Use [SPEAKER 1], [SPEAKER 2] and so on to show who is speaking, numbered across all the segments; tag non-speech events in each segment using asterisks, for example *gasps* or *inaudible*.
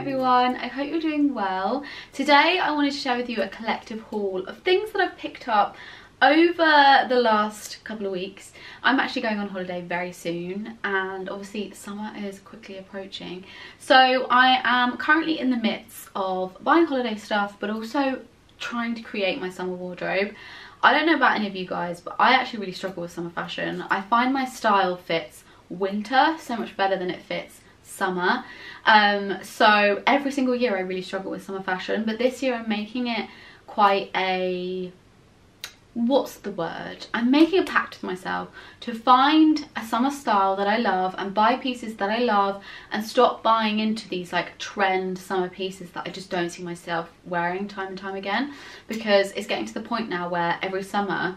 [SPEAKER 1] everyone, I hope you're doing well. Today I wanted to share with you a collective haul of things that I've picked up over the last couple of weeks. I'm actually going on holiday very soon and obviously summer is quickly approaching. So I am currently in the midst of buying holiday stuff but also trying to create my summer wardrobe. I don't know about any of you guys but I actually really struggle with summer fashion. I find my style fits winter so much better than it fits summer um, so every single year I really struggle with summer fashion but this year I'm making it quite a what's the word? I'm making a pact with myself to find a summer style that i love and buy pieces that i love and stop buying into these like trend summer pieces that i just don't see myself wearing time and time again because it's getting to the point now where every summer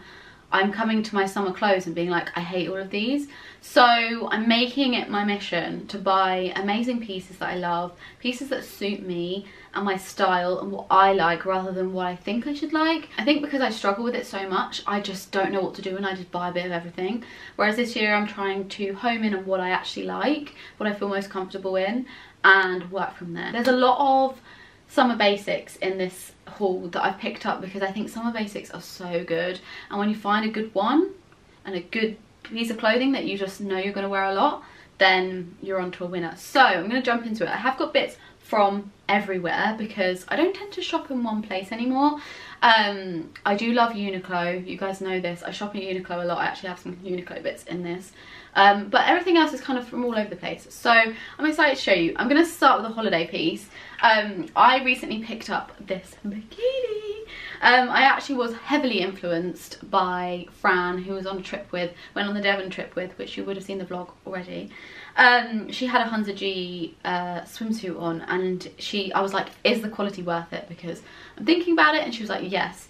[SPEAKER 1] I'm coming to my summer clothes and being like, I hate all of these. So I'm making it my mission to buy amazing pieces that I love, pieces that suit me and my style and what I like rather than what I think I should like. I think because I struggle with it so much, I just don't know what to do and I just buy a bit of everything. Whereas this year I'm trying to home in on what I actually like, what I feel most comfortable in and work from there. There's a lot of summer basics in this haul that I've picked up because I think summer basics are so good. And when you find a good one and a good piece of clothing that you just know you're going to wear a lot then you're onto a winner. So I'm going to jump into it. I have got bits from everywhere because I don't tend to shop in one place anymore. Um, I do love Uniqlo. You guys know this. I shop at Uniqlo a lot. I actually have some Uniqlo bits in this. Um, but everything else is kind of from all over the place. So I'm excited to show you. I'm going to start with a holiday piece. Um, I recently picked up this bikini. Um, I actually was heavily influenced by Fran, who was on a trip with, went on the Devon trip with, which you would have seen the vlog already. Um, she had a Hunza G uh, swimsuit on and she, I was like, is the quality worth it? Because I'm thinking about it and she was like, yes.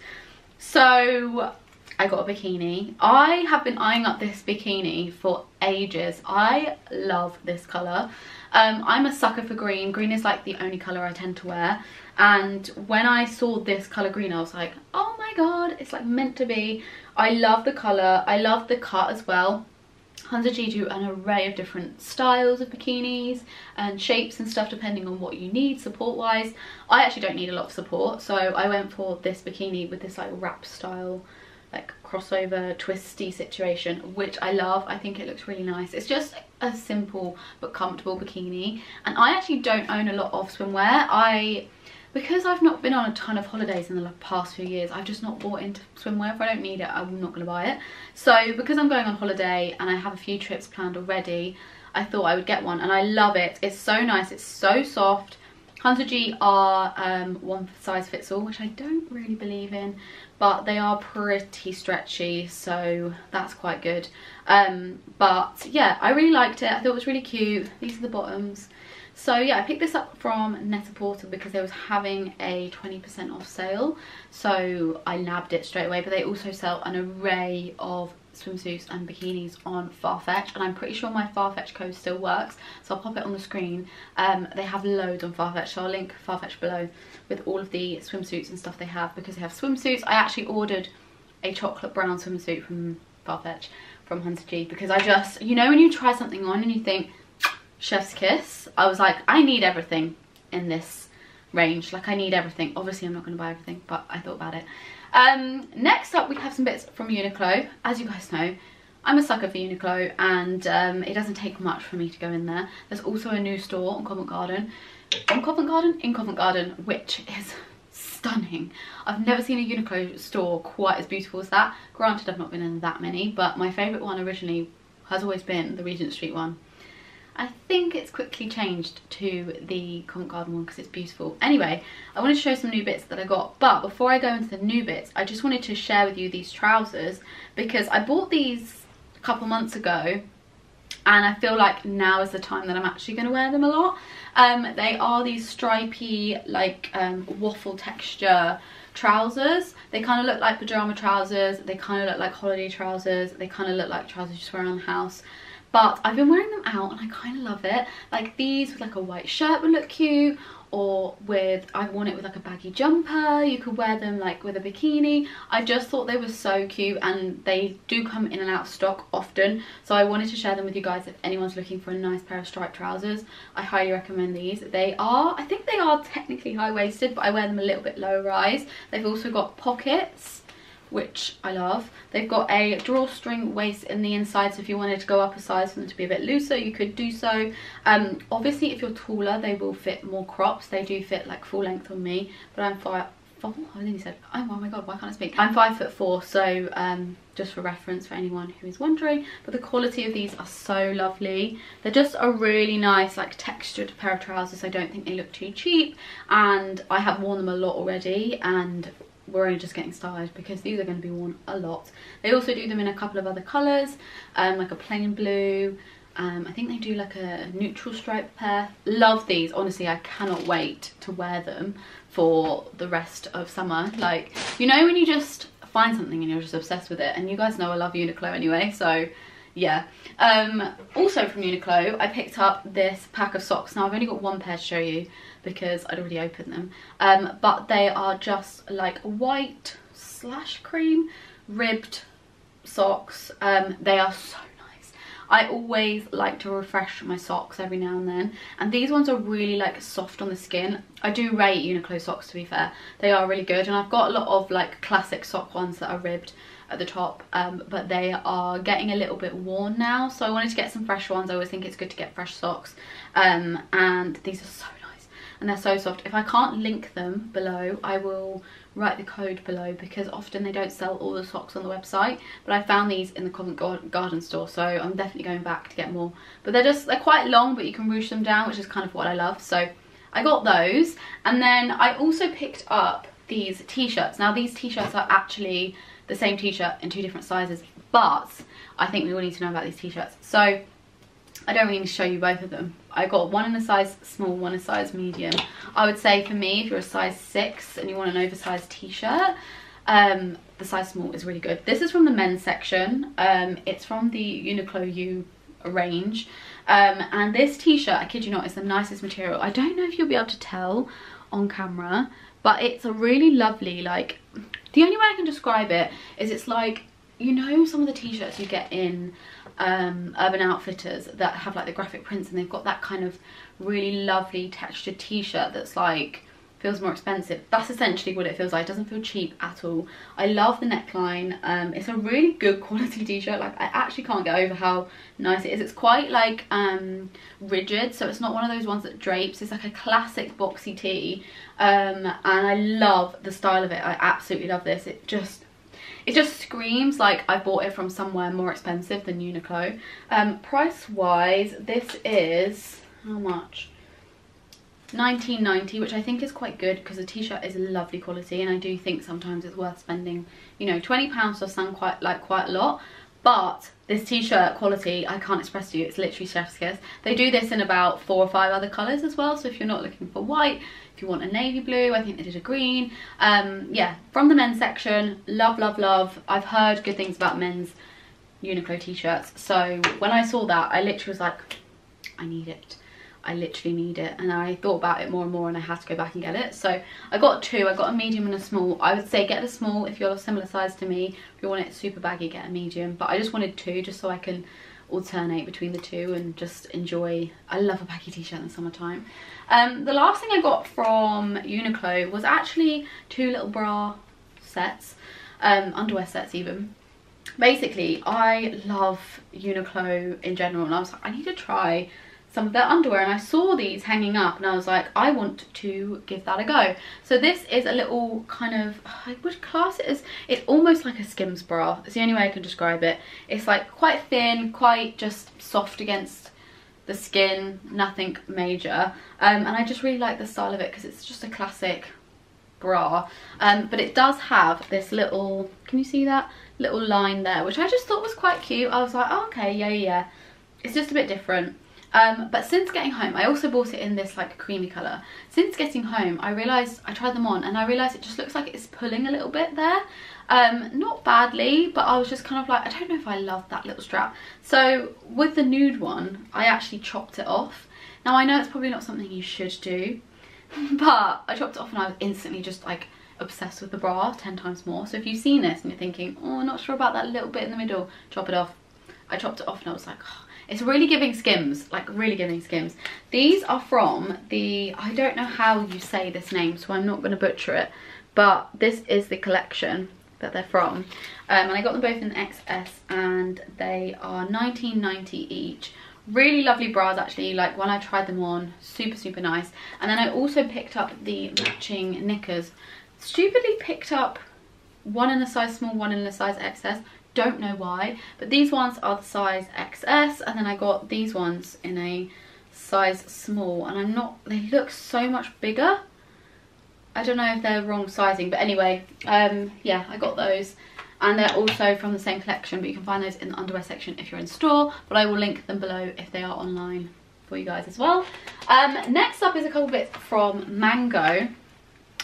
[SPEAKER 1] So I got a bikini. I have been eyeing up this bikini for ages. I love this colour. Um, I'm a sucker for green. Green is like the only colour I tend to wear. And when I saw this colour green, I was like, oh my god, it's like meant to be. I love the colour. I love the cut as well. G do an array of different styles of bikinis and shapes and stuff depending on what you need support wise. I actually don't need a lot of support so I went for this bikini with this like wrap style like crossover twisty situation which I love. I think it looks really nice. It's just a simple but comfortable bikini. And I actually don't own a lot of swimwear. I because I've not been on a ton of holidays in the past few years I've just not bought into swimwear. If I don't need it I'm not gonna buy it. So because I'm going on holiday and I have a few trips planned already I thought I would get one. And I love it. It's so nice. It's so soft Hunza G are um, one size fits all, which I don't really believe in, but they are pretty stretchy, so that's quite good. Um, but yeah, I really liked it. I thought it was really cute. These are the bottoms. So yeah, I picked this up from Net-a-Porter because they was having a 20% off sale. So I nabbed it straight away, but they also sell an array of swimsuits and bikinis on Farfetch and I'm pretty sure my Farfetch code still works so I'll pop it on the screen. Um, they have loads on Farfetch so I'll link Farfetch below with all of the swimsuits and stuff they have because they have swimsuits. I actually ordered a chocolate brown swimsuit from Farfetch from Hunza G because I just, you know when you try something on and you think chef's kiss, I was like I need everything in this range like I need everything obviously I'm not going to buy everything but I thought about it um, next up we have some bits from Uniqlo. As you guys know, I'm a sucker for Uniqlo and um, it doesn't take much for me to go in there. There's also a new store on Covent Garden. On Covent Garden? In Covent Garden, which is stunning. I've never seen a Uniqlo store quite as beautiful as that. Granted, I've not been in that many, but my favourite one originally has always been the Regent Street one. I think it's quickly changed to the Covent Garden one because it's beautiful. Anyway, I wanted to show some new bits that I got. But before I go into the new bits, I just wanted to share with you these trousers because I bought these a couple months ago and I feel like now is the time that I'm actually going to wear them a lot. Um, they are these stripy, like um, waffle texture trousers. They kind of look like pyjama trousers. They kind of look like holiday trousers. They kind of look like trousers you just wear around the house but I've been wearing them out and I kind of love it. Like these with like a white shirt would look cute or with I've worn it with like a baggy jumper. You could wear them like with a bikini. I just thought they were so cute and they do come in and out of stock often. So I wanted to share them with you guys if anyone's looking for a nice pair of striped trousers. I highly recommend these. They are I think they are technically high-waisted but I wear them a little bit low rise. They've also got pockets which I love. They've got a drawstring waist in the inside, so if you wanted to go up a size for them to be a bit looser, you could do so. Um, obviously, if you're taller, they will fit more crops. They do fit like full length on me, but I'm five, four, I he said, oh, oh my god, why can't I speak? I'm five foot four, so um, just for reference for anyone who is wondering, but the quality of these are so lovely. They're just a really nice like textured pair of trousers. I don't think they look too cheap and I have worn them a lot already and we're only just getting started because these are going to be worn a lot. They also do them in a couple of other colours, um, like a plain blue. Um, I think they do like a neutral stripe pair. Love these. Honestly, I cannot wait to wear them for the rest of summer. Like, you know when you just find something and you're just obsessed with it. And you guys know I love Uniqlo anyway, so yeah. Um, also from Uniqlo, I picked up this pack of socks. Now, I've only got one pair to show you because I'd already opened them. Um, but they are just like white slash cream ribbed socks. Um, they are so nice. I always like to refresh my socks every now and then. And these ones are really like soft on the skin. I do rate Uniqlo socks to be fair. They are really good. And I've got a lot of like classic sock ones that are ribbed at the top um, but they are getting a little bit worn now so I wanted to get some fresh ones I always think it's good to get fresh socks um, and these are so and they're so soft. If I can't link them below, I will write the code below because often they don't sell all the socks on the website. But I found these in the Covent Garden store, so I'm definitely going back to get more. But they're just, they're quite long, but you can ruche them down, which is kind of what I love. So I got those. And then I also picked up these t-shirts. Now these t-shirts are actually the same t-shirt in two different sizes, but I think we all need to know about these t-shirts. So I don't really need to show you both of them. I got one in a size small, one in a size medium. I would say for me, if you're a size 6 and you want an oversized t-shirt, um, the size small is really good. This is from the men's section. Um, it's from the Uniqlo U range. Um, and this t-shirt, I kid you not, is the nicest material. I don't know if you'll be able to tell on camera, but it's a really lovely, like, the only way I can describe it is it's like, you know some of the t-shirts you get in um, Urban Outfitters that have like the graphic prints and they've got that kind of really lovely textured t-shirt that's like feels more expensive. That's essentially what it feels like. It doesn't feel cheap at all. I love the neckline. Um, it's a really good quality *laughs* t-shirt. Like i actually can't get over how nice it is. It's quite like um, rigid so it's not one of those ones that drapes. It's like a classic boxy tee. Um, and i love the style of it. I absolutely love this. It just it just screams like I bought it from somewhere more expensive than Uniqlo. Um, price wise, this is, how much? 19.90 which I think is quite good because the t-shirt is lovely quality and I do think sometimes it's worth spending you know 20 pounds does sound quite like quite a lot but this t-shirt quality I can't express to you it's literally chef's kiss. They do this in about four or five other colors as well so if you're not looking for white if you want a navy blue i think they did a green. Um yeah from the men's section love love love. I've heard good things about men's uniqlo t-shirts so when i saw that i literally was like i need it I literally need it. And I thought about it more and more and I had to go back and get it. So I got two I got a medium and a small. I would say get a small if you're a similar size to me. If you want it super baggy get a medium. But I just wanted two just so I can alternate between the two and just enjoy. I love a baggy t-shirt in the summertime. Um, the last thing I got from Uniqlo was actually two little bra sets um, underwear sets even. Basically I love Uniqlo in general and I was like I need to try some of their underwear and I saw these hanging up and I was like I want to give that a go. So this is a little kind of I would class it as it's almost like a skims bra. It's the only way I can describe it. It's like quite thin quite just soft against the skin nothing major. Um, and I just really like the style of it because it's just a classic bra. Um, but it does have this little can you see that? Little line there which I just thought was quite cute. I was like oh, okay yeah yeah. It's just a bit different um, but since getting home, I also bought it in this like creamy colour. Since getting home, I realised, I tried them on and I realised it just looks like it's pulling a little bit there. Um, not badly, but I was just kind of like, I don't know if I love that little strap. So with the nude one, I actually chopped it off. Now I know it's probably not something you should do, *laughs* but I chopped it off and I was instantly just like obsessed with the bra 10 times more. So if you've seen this and you're thinking, oh, not sure about that little bit in the middle, chop it off. I chopped it off and I was like, oh, it's really giving skims, like really giving skims. These are from the, I don't know how you say this name, so I'm not going to butcher it, but this is the collection that they're from. Um, and I got them both in XS and they are 19.90 each. Really lovely bras actually, like when I tried them on, super, super nice. And then I also picked up the matching knickers. Stupidly picked up one in a size small, one in a size XS. Don't know why, but these ones are the size XS and then I got these ones in a size small and I'm not, they look so much bigger. I don't know if they're wrong sizing, but anyway, um, yeah, I got those and they're also from the same collection but you can find those in the underwear section if you're in store but I will link them below if they are online for you guys as well. Um, next up is a couple bits from Mango.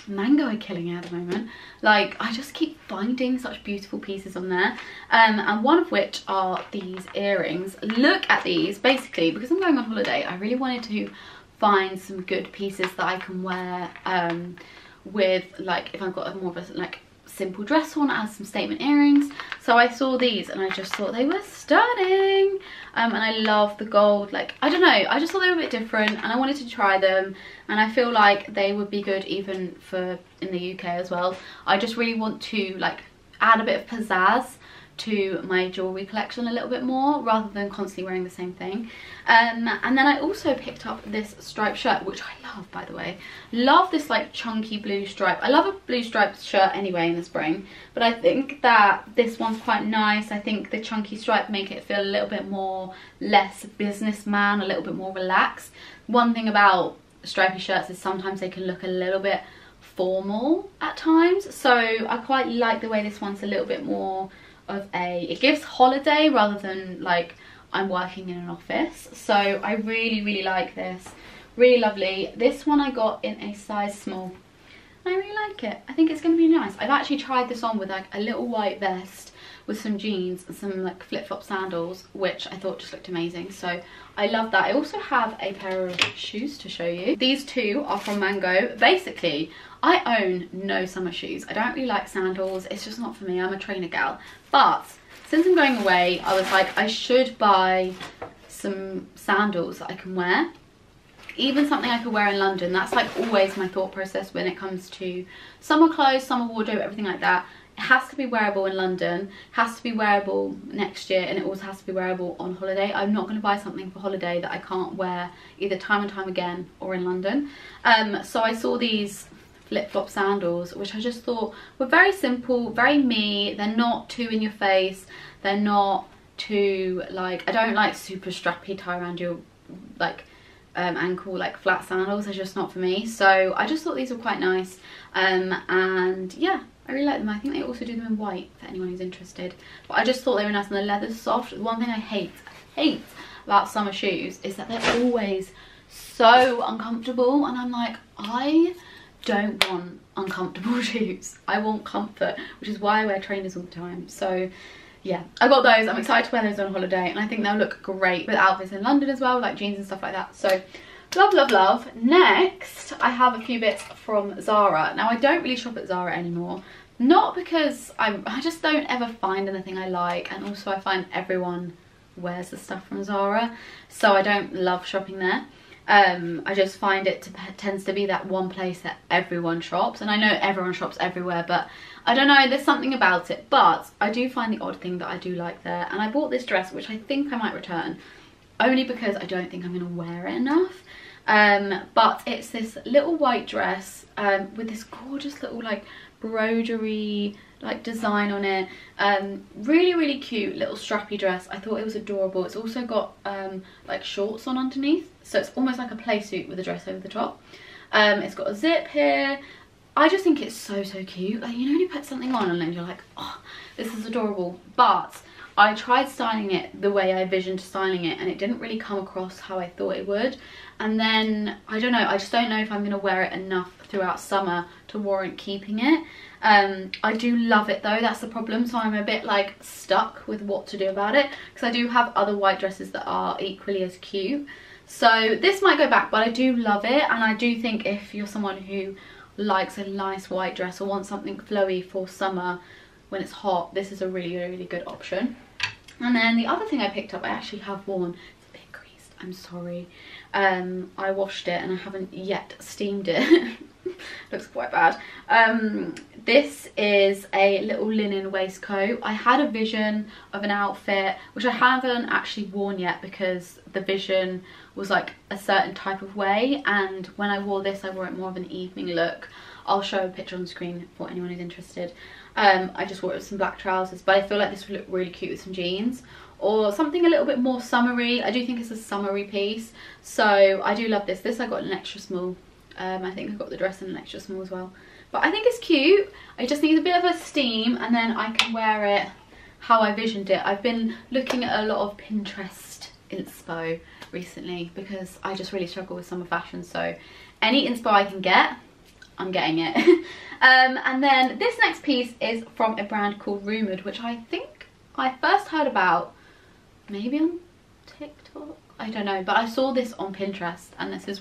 [SPEAKER 1] Mango are killing it at the moment. Like, I just keep finding such beautiful pieces on there. Um, and one of which are these earrings. Look at these. Basically, because I'm going on holiday, I really wanted to find some good pieces that I can wear um, with, like, if I've got a more of a, like, simple dress on as some statement earrings. So i saw these and i just thought they were stunning. Um, and i love the gold like i don't know i just thought they were a bit different and i wanted to try them. And i feel like they would be good even for in the uk as well. I just really want to like add a bit of pizzazz to my jewellery collection a little bit more rather than constantly wearing the same thing. Um, and then I also picked up this striped shirt, which I love by the way. Love this like chunky blue stripe. I love a blue striped shirt anyway in the spring, but I think that this one's quite nice. I think the chunky stripe make it feel a little bit more less businessman, a little bit more relaxed. One thing about stripy shirts is sometimes they can look a little bit formal at times so I quite like the way this one's a little bit more of a, it gives holiday rather than like I'm working in an office. So I really, really like this. Really lovely. This one I got in a size small. I really like it. I think it's going to be nice. I've actually tried this on with like a little white vest with some jeans and some like flip-flop sandals, which I thought just looked amazing. So I love that. I also have a pair of shoes to show you. These two are from Mango. Basically, I own no summer shoes. I don't really like sandals. It's just not for me. I'm a trainer gal. But since I'm going away, I was like, I should buy some sandals that I can wear. Even something I could wear in London. That's like always my thought process when it comes to summer clothes, summer wardrobe, everything like that. It has to be wearable in London, has to be wearable next year, and it also has to be wearable on holiday. I'm not going to buy something for holiday that I can't wear either time and time again or in London. Um, so I saw these flip-flop sandals which I just thought were very simple very me. They're not too in your face. They're not too like I don't like super strappy tie around your like um, ankle like flat sandals. They're just not for me. So I just thought these were quite nice. Um, and yeah I really like them. I think they also do them in white for anyone who's interested. But I just thought they were nice and the leather's soft. One thing I hate hate about summer shoes is that they're always so uncomfortable. And I'm like I don't want uncomfortable *laughs* shoes. I want comfort, which is why I wear trainers all the time. So yeah, I got those. I'm excited to wear those on holiday and I think they'll look great with outfits in London as well, like jeans and stuff like that. So love, love, love. Next, I have a few bits from Zara. Now, I don't really shop at Zara anymore. Not because I'm, I just don't ever find anything I like and also I find everyone wears the stuff from Zara. So I don't love shopping there um, I just find it to, tends to be that one place that everyone shops and I know everyone shops everywhere but I don't know there's something about it. But I do find the odd thing that I do like there and I bought this dress which I think I might return only because I don't think I'm going to wear it enough um, but it's this little white dress um, with this gorgeous little like broderie like design on it. Um really really cute little strappy dress. I thought it was adorable. It's also got um like shorts on underneath. So it's almost like a play suit with a dress over the top. Um it's got a zip here. I just think it's so so cute. Like you know when you put something on and then you're like oh this is adorable. But I tried styling it the way I envisioned styling it and it didn't really come across how I thought it would and then I don't know I just don't know if I'm going to wear it enough throughout summer to warrant keeping it um, I do love it though, that's the problem. So I'm a bit like stuck with what to do about it because I do have other white dresses that are equally as cute. So this might go back, but I do love it. And I do think if you're someone who likes a nice white dress or wants something flowy for summer when it's hot, this is a really, really good option. And then the other thing I picked up, I actually have worn, it's a bit creased, I'm sorry. Um, I washed it and I haven't yet steamed it. *laughs* looks quite bad. Um, this is a little linen waistcoat. I had a vision of an outfit, which I haven't actually worn yet because the vision was like a certain type of way. And when I wore this, I wore it more of an evening look. I'll show a picture on screen for anyone who's interested. Um, I just wore it with some black trousers, but I feel like this would look really cute with some jeans or something a little bit more summery. I do think it's a summery piece, so I do love this. This I got an extra small. Um, I think I got the dress in an extra small as well. But I think it's cute. I just need a bit of a steam and then I can wear it how I visioned it. I've been looking at a lot of Pinterest inspo recently because I just really struggle with summer fashion. So any inspo I can get, I'm getting it. *laughs* um, and then this next piece is from a brand called Rumored, which I think I first heard about maybe on TikTok. I don't know, but I saw this on Pinterest and this is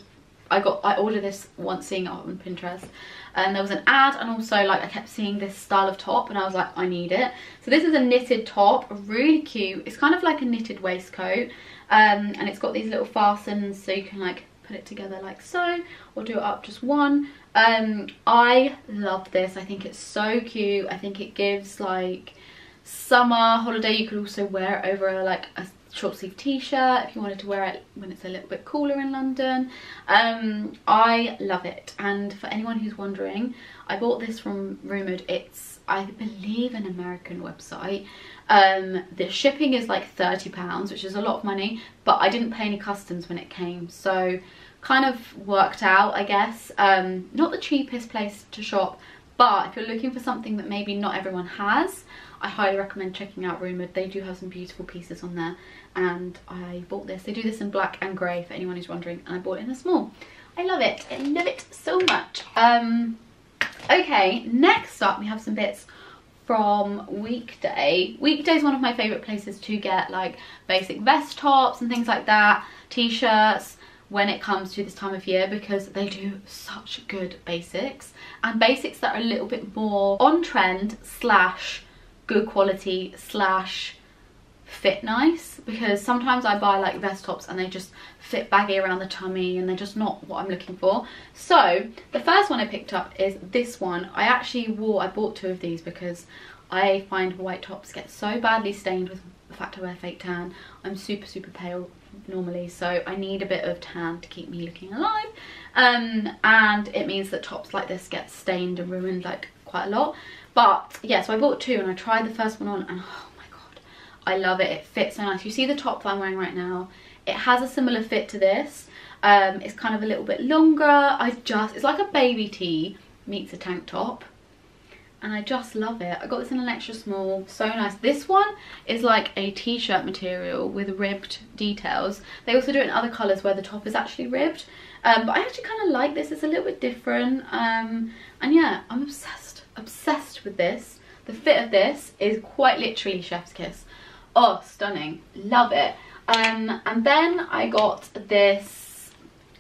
[SPEAKER 1] I got I ordered this once seeing it on Pinterest. And there was an ad and also like I kept seeing this style of top and I was like I need it. So this is a knitted top really cute. It's kind of like a knitted waistcoat. Um, and it's got these little fastens so you can like put it together like so or do it up just one um, I love this I think it's so cute I think it gives like summer holiday you could also wear it over like a short sleeve t-shirt if you wanted to wear it when it's a little bit cooler in London. Um, I love it and for anyone who's wondering I bought this from Rumored. It's I believe an American website. Um, the shipping is like £30 which is a lot of money but I didn't pay any customs when it came so kind of worked out I guess. Um, not the cheapest place to shop but if you're looking for something that maybe not everyone has I highly recommend checking out Rumored. They do have some beautiful pieces on there and I bought this. They do this in black and grey for anyone who's wondering and I bought it in a small. I love it. I love it so much. Um, okay, next up we have some bits from Weekday. Weekday is one of my favourite places to get like basic vest tops and things like that, t-shirts when it comes to this time of year because they do such good basics and basics that are a little bit more on trend slash good quality slash fit nice because sometimes I buy like vest tops and they just fit baggy around the tummy and they're just not what I'm looking for. So the first one I picked up is this one. I actually wore, I bought two of these because I find white tops get so badly stained with the fact I wear fake tan. I'm super super pale normally so I need a bit of tan to keep me looking alive um, and it means that tops like this get stained and ruined like quite a lot but yeah so I bought two and I tried the first one on and oh my god I love it. It fits so nice. You see the top that I'm wearing right now? It has a similar fit to this. Um, it's kind of a little bit longer. I just, it's like a baby tee meets a tank top. And I just love it. I got this in an extra small, so nice. This one is like a t-shirt material with ribbed details. They also do it in other colours where the top is actually ribbed. Um, but I actually kind of like this. It's a little bit different. Um, and yeah, I'm obsessed, obsessed with this. The fit of this is quite literally chef's kiss. Oh, stunning. Love it. Um, and then I got this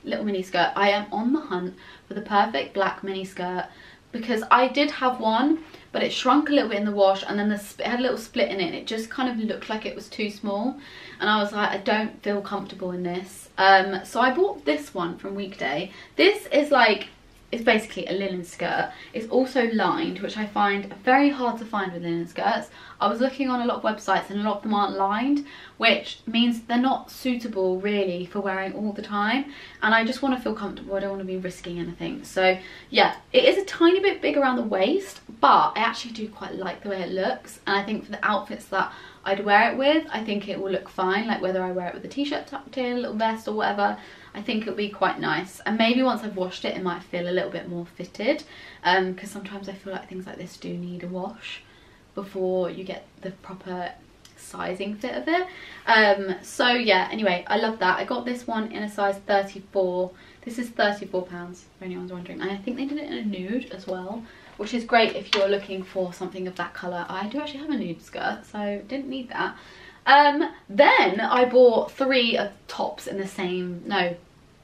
[SPEAKER 1] little mini skirt. I am on the hunt for the perfect black mini skirt because I did have one but it shrunk a little bit in the wash and then the, it had a little split in it it just kind of looked like it was too small. And I was like I don't feel comfortable in this. Um, so I bought this one from Weekday. This is like it's basically a linen skirt. It's also lined, which I find very hard to find with linen skirts. I was looking on a lot of websites and a lot of them aren't lined, which means they're not suitable really for wearing all the time. And I just want to feel comfortable. I don't want to be risking anything. So yeah, it is a tiny bit big around the waist, but I actually do quite like the way it looks. And I think for the outfits that I'd wear it with, I think it will look fine. Like whether I wear it with a t-shirt tucked in, a little vest or whatever, I think it'll be quite nice. And maybe once I've washed it, it might feel a little bit more fitted. Because um, sometimes I feel like things like this do need a wash before you get the proper sizing fit of it. Um, so yeah, anyway, I love that. I got this one in a size 34. This is £34 for anyone's wondering. And I think they did it in a nude as well, which is great if you're looking for something of that colour. I do actually have a nude skirt, so didn't need that. Um, then I bought three of tops in the same, no,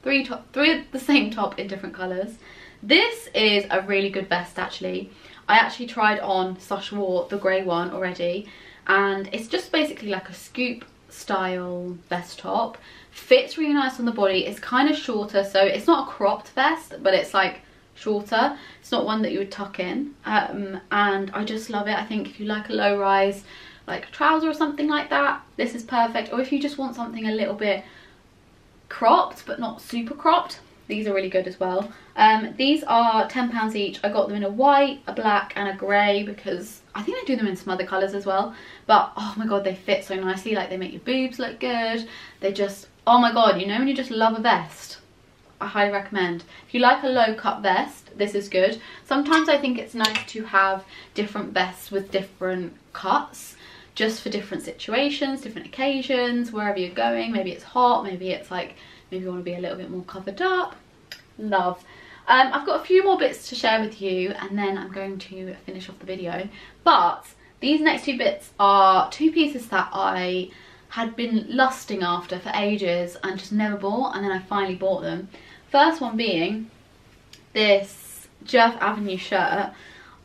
[SPEAKER 1] three top, three of the same top in different colours. This is a really good vest actually. I actually tried on Sush wore the grey one already and it's just basically like a scoop style vest top. Fits really nice on the body. It's kind of shorter so it's not a cropped vest but it's like shorter. It's not one that you would tuck in um, and I just love it. I think if you like a low rise like a trouser or something like that this is perfect. Or if you just want something a little bit cropped but not super cropped these are really good as well. Um, these are 10 pounds each. I got them in a white a black and a grey because i think I do them in some other colors as well. But oh my god they fit so nicely. Like they make your boobs look good. They just oh my god you know when you just love a vest? I highly recommend. If you like a low cut vest, this is good. Sometimes I think it's nice to have different vests with different cuts just for different situations, different occasions, wherever you're going. Maybe it's hot, maybe it's like, maybe you want to be a little bit more covered up. Love. Um, I've got a few more bits to share with you and then I'm going to finish off the video. But these next two bits are two pieces that I had been lusting after for ages and just never bought and then I finally bought them. First one being this Jeff Avenue shirt.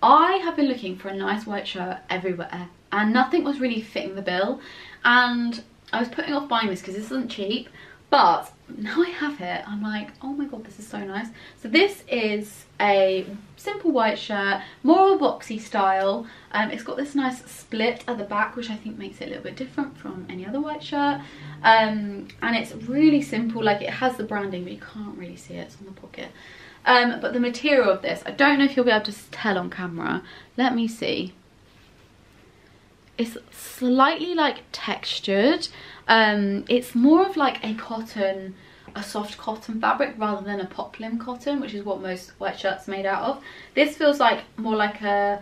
[SPEAKER 1] I have been looking for a nice white shirt everywhere and nothing was really fitting the bill. And I was putting off buying this because this isn't cheap but now I have it I'm like oh my god this is so nice. So this is a simple white shirt more of a boxy style. Um, it's got this nice split at the back which I think makes it a little bit different from any other white shirt. Um, and it's really simple like it has the branding but you can't really see it it's on the pocket. Um, but the material of this I don't know if you'll be able to tell on camera. Let me see it's slightly like textured. Um it's more of like a cotton a soft cotton fabric rather than a poplin cotton which is what most white shirts made out of. This feels like more like a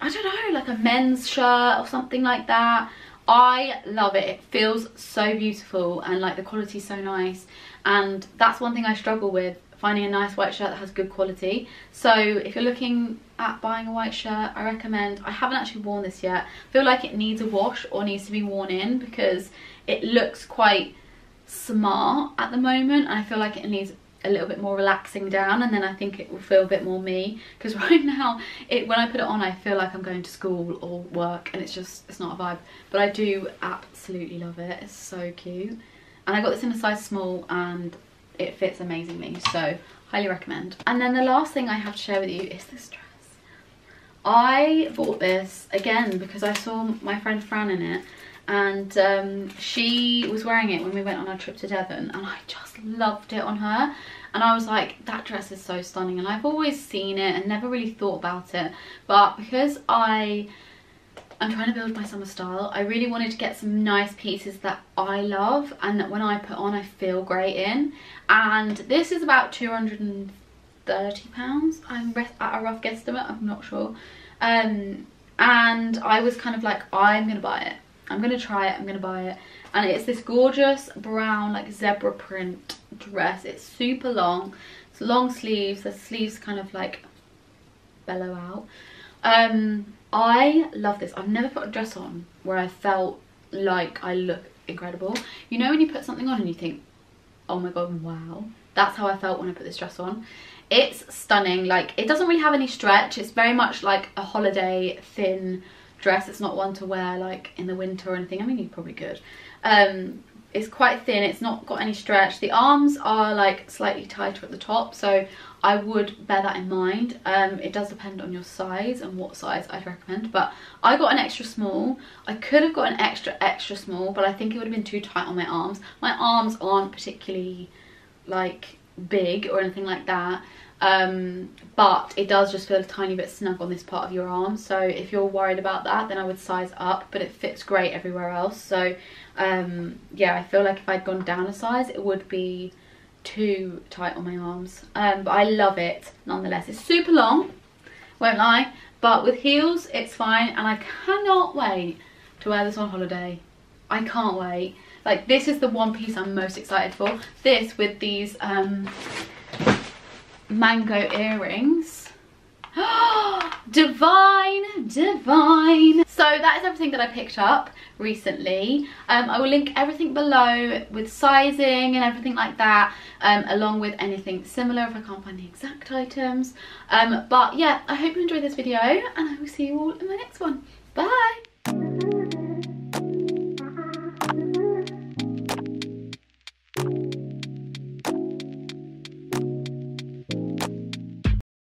[SPEAKER 1] i don't know like a men's shirt or something like that. I love it. It feels so beautiful and like the quality is so nice. And that's one thing i struggle with finding a nice white shirt that has good quality. So if you're looking at buying a white shirt, I recommend, I haven't actually worn this yet. I feel like it needs a wash or needs to be worn in because it looks quite smart at the moment I feel like it needs a little bit more relaxing down and then I think it will feel a bit more me because *laughs* right now it when I put it on I feel like I'm going to school or work and it's just it's not a vibe but I do absolutely love it it's so cute and I got this in a size small and it fits amazingly so highly recommend. And then the last thing i have to share with you is this dress. I bought this again because i saw my friend fran in it and um, she was wearing it when we went on our trip to devon and i just loved it on her. And I was like that dress is so stunning and I've always seen it and never really thought about it. But because I I'm trying to build my summer style. I really wanted to get some nice pieces that I love and that when I put on I feel great in. And this is about 230 pounds. I'm at a rough guesstimate, I'm not sure. Um, and I was kind of like, I'm gonna buy it. I'm gonna try it, I'm gonna buy it. And it's this gorgeous brown like zebra print dress. It's super long. It's long sleeves. The sleeves kind of like bellow out. Um, I love this. I've never put a dress on where I felt like I look incredible. You know when you put something on and you think, oh my god, wow. That's how I felt when I put this dress on. It's stunning. Like, it doesn't really have any stretch. It's very much like a holiday thin dress. It's not one to wear like in the winter or anything. I mean, you probably could. Um, it's quite thin. It's not got any stretch. The arms are like slightly tighter at the top. So I would bear that in mind. Um, it does depend on your size and what size I'd recommend. But I got an extra small. I could have got an extra, extra small, but I think it would have been too tight on my arms. My arms aren't particularly like big or anything like that. Um, but it does just feel a tiny bit snug on this part of your arm. So if you're worried about that, then I would size up, but it fits great everywhere else. So um, yeah, I feel like if I'd gone down a size, it would be too tight on my arms. Um, but I love it nonetheless. It's super long won't lie but with heels it's fine. And I cannot wait to wear this on holiday. I can't wait. Like this is the one piece I'm most excited for. This with these um, mango earrings *gasps* divine, divine. So that is everything that I picked up recently. Um, I will link everything below with sizing and everything like that, um, along with anything similar if I can't find the exact items. Um, but yeah, I hope you enjoyed this video and I will see you all in my next one. Bye!